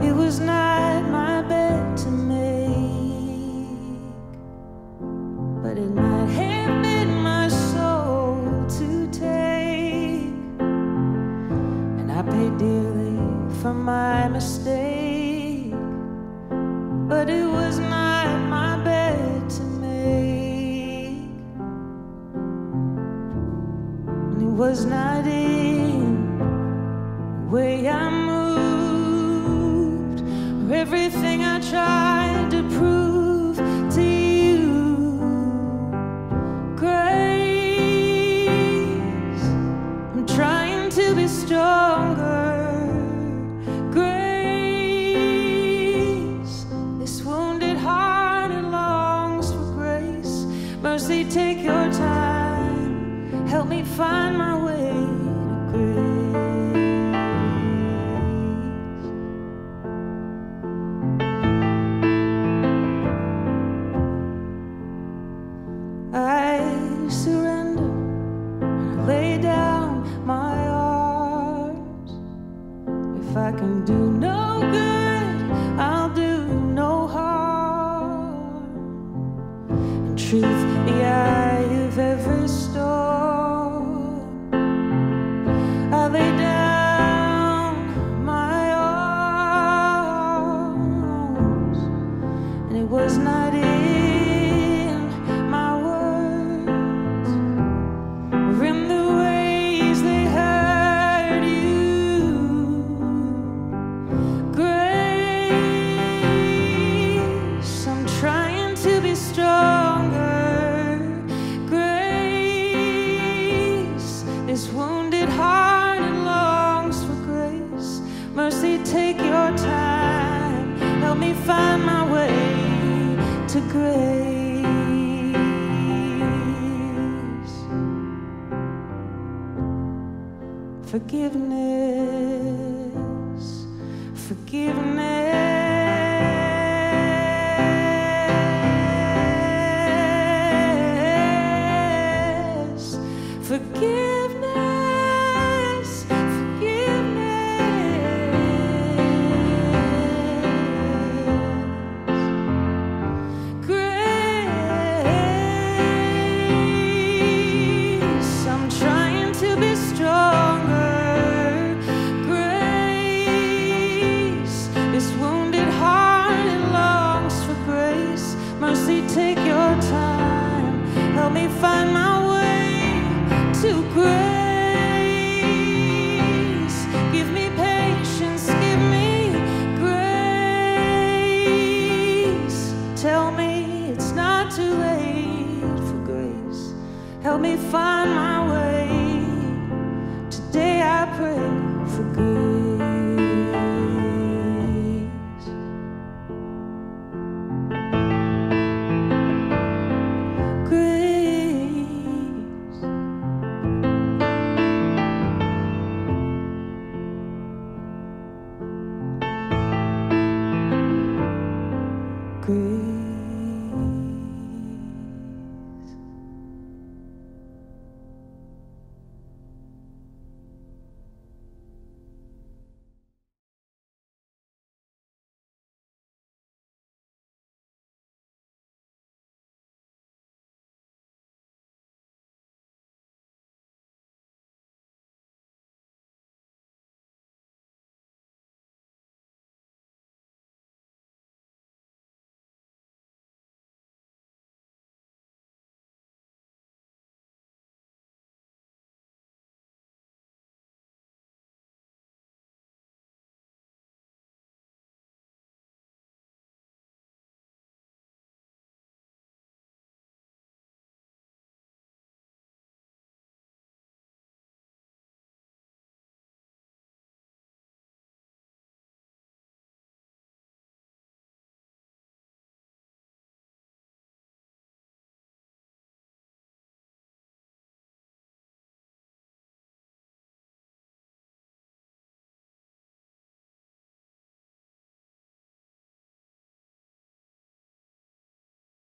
It was not my bed to make, but it might have been my soul to take. And I paid dearly for my mistake, but it was not in the way I moved or everything I tried to prove to you. Grace, I'm trying to be stronger. Grace, this wounded heart it longs for grace. Mercy, take your time. Help me find my way to grace. I surrender. I lay down my arms. If I can do no Mercy, take your time. Help me find my way to grace. Forgiveness, forgiveness, Help me find my way to grace. Give me patience, give me grace. Tell me it's not too late for grace. Help me find my way. Today I pray for grace.